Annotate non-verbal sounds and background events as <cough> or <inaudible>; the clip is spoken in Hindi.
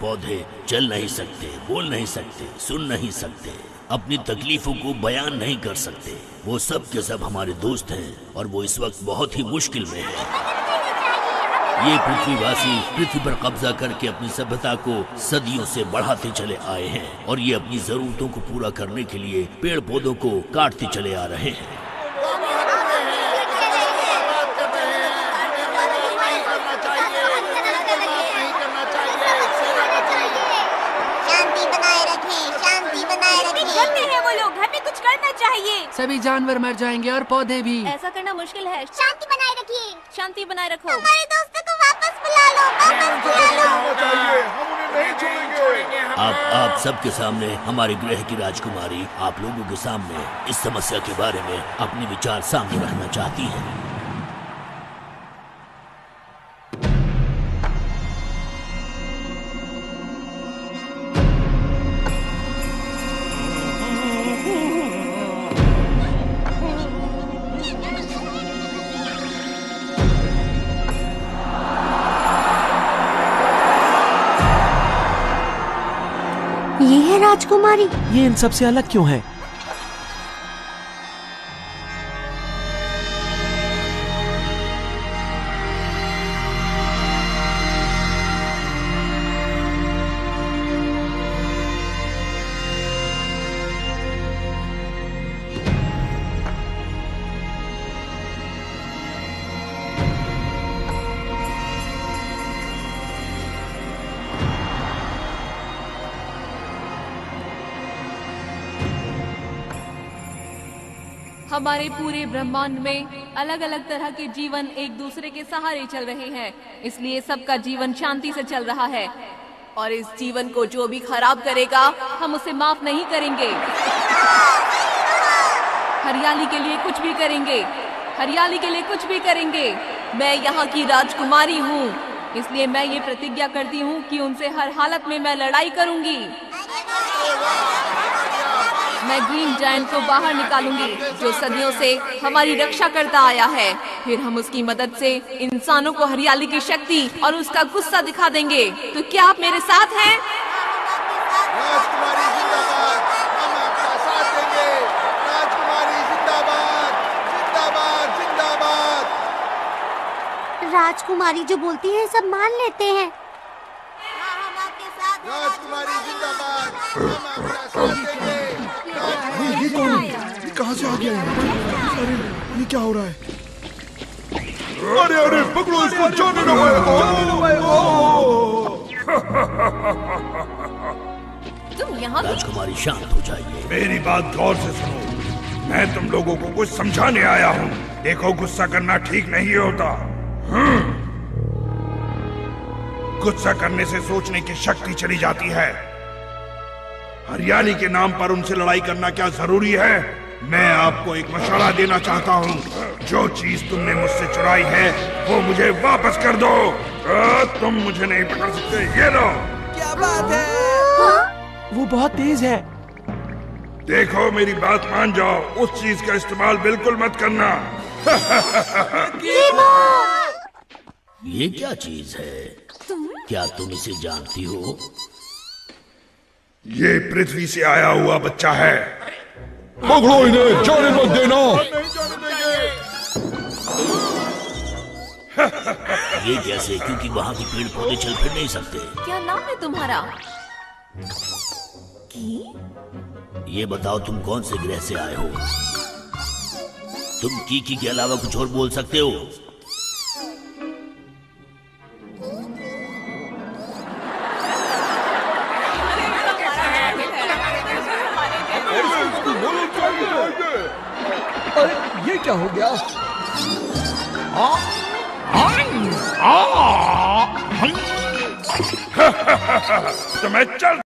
पौधे चल नहीं सकते, बोल नहीं सकते, सुन नहीं सकते, अपनी तकलीफों को बयान नहीं कर सकते। वो सब के सब हमारे दोस्त हैं और वो इस वक्त बहुत ही मुश्किल में हैं। ये पृथ्वीवासी पृथ्वी पर कब्जा करके अपनी सभ्यता को सदियों से बढ़ाते चले आए हैं और ये अपनी जरूरतों को पूरा करने के लिए पेड़ पौधों को काटते चले आ रहे हैं शांति बनाए रखें शांति बनाए कितने गंदे हैं वो लोग हमें कुछ करना चाहिए। सभी जानवर मर जाएँगे और पौधे भी। ऐसा करना मुश्किल है। शांति बनाए रखिए। शांति बनाए रखो। हमारे दोस्तों को वापस बुला लो वापस बुला लो। आप आप सबके सामने हमारे गृह की राजकुमारी आप लोगों के सामने इस समस्या के बारे में अपने विचार सामने रखना चाहती हैं। ये है राजकुमारी। ये इन सबसे अलग क्यों है? हमारे पूरे ब्रह्मांड में अलग अलग तरह के जीवन एक दूसरे के सहारे चल रहे हैं, इसलिए सबका जीवन शांति से चल रहा है। और इस जीवन को जो भी खराब करेगा, हम उसे माफ़ नहीं करेंगे। हरियाली के लिए कुछ भी करेंगे। हरियाली के लिए कुछ भी करेंगे। मैं यहाँ की राजकुमारी हूँ, इसलिए मैं ये प्रतिज्ञा करती हूँ कि उनसे हर हालत में मैं लड़ाई करूँगी। मैं ग्रीन जायंट को बाहर निकालूँगी जो सदियों से हमारी रक्षा करता आया है। फिर हम उसकी मदद से इंसानों को हरियाली की शक्ति और उसका गुस्सा दिखा देंगे। तो क्या आप मेरे साथ हैं? राजकुमारी जिंदाबाद हम आपका साथ देंगे। राजकुमारी जिंदाबाद जिंदाबाद जिंदाबाद। राजकुमारी जो बोलती है सब मान लेते हैं। राजकुमारी जिंदाबाद ये कौन है ये कहाँ से आ गया है अरे ये क्या हो रहा है अरे अरे पकड़ो इसको जाने ना पाए तुम यहाँ राजकुमारी शांत हो जाइए मेरी बात गौर से सुनो मैं तुम लोगों को कुछ समझाने आया हूँ देखो गुस्सा करना ठीक नहीं होता हम्म। गुस्सा करने से सोचने की शक्ति चली जाती है हरियाली के नाम पर उनसे लड़ाई करना क्या ज़रूरी है? मैं आपको एक मशवरा देना चाहता हूँ। जो चीज़ तुमने मुझसे चुराई है वो मुझे वापस कर दो। तुम मुझे नहीं पकड़ सकते ये लो। क्या बात है? वो बहुत तेज है। देखो मेरी बात मान जाओ उस चीज़ का इस्तेमाल बिल्कुल मत करना। ये क्या चीज़ है? क्या तुम इसे जानती हो? ये पृथ्वी से आया हुआ बच्चा है। पकड़ो इन्हें जाने मत देना। ये कैसे? क्योंकि वहाँ के पेड़ पौधे चल फिर नहीं सकते। क्या नाम है तुम्हारा? की? ये बताओ तुम कौन से ग्रह से आए हो? तुम की, की के अलावा कुछ और बोल सकते हो? ये क्या हो गया? <laughs> तो मैं चल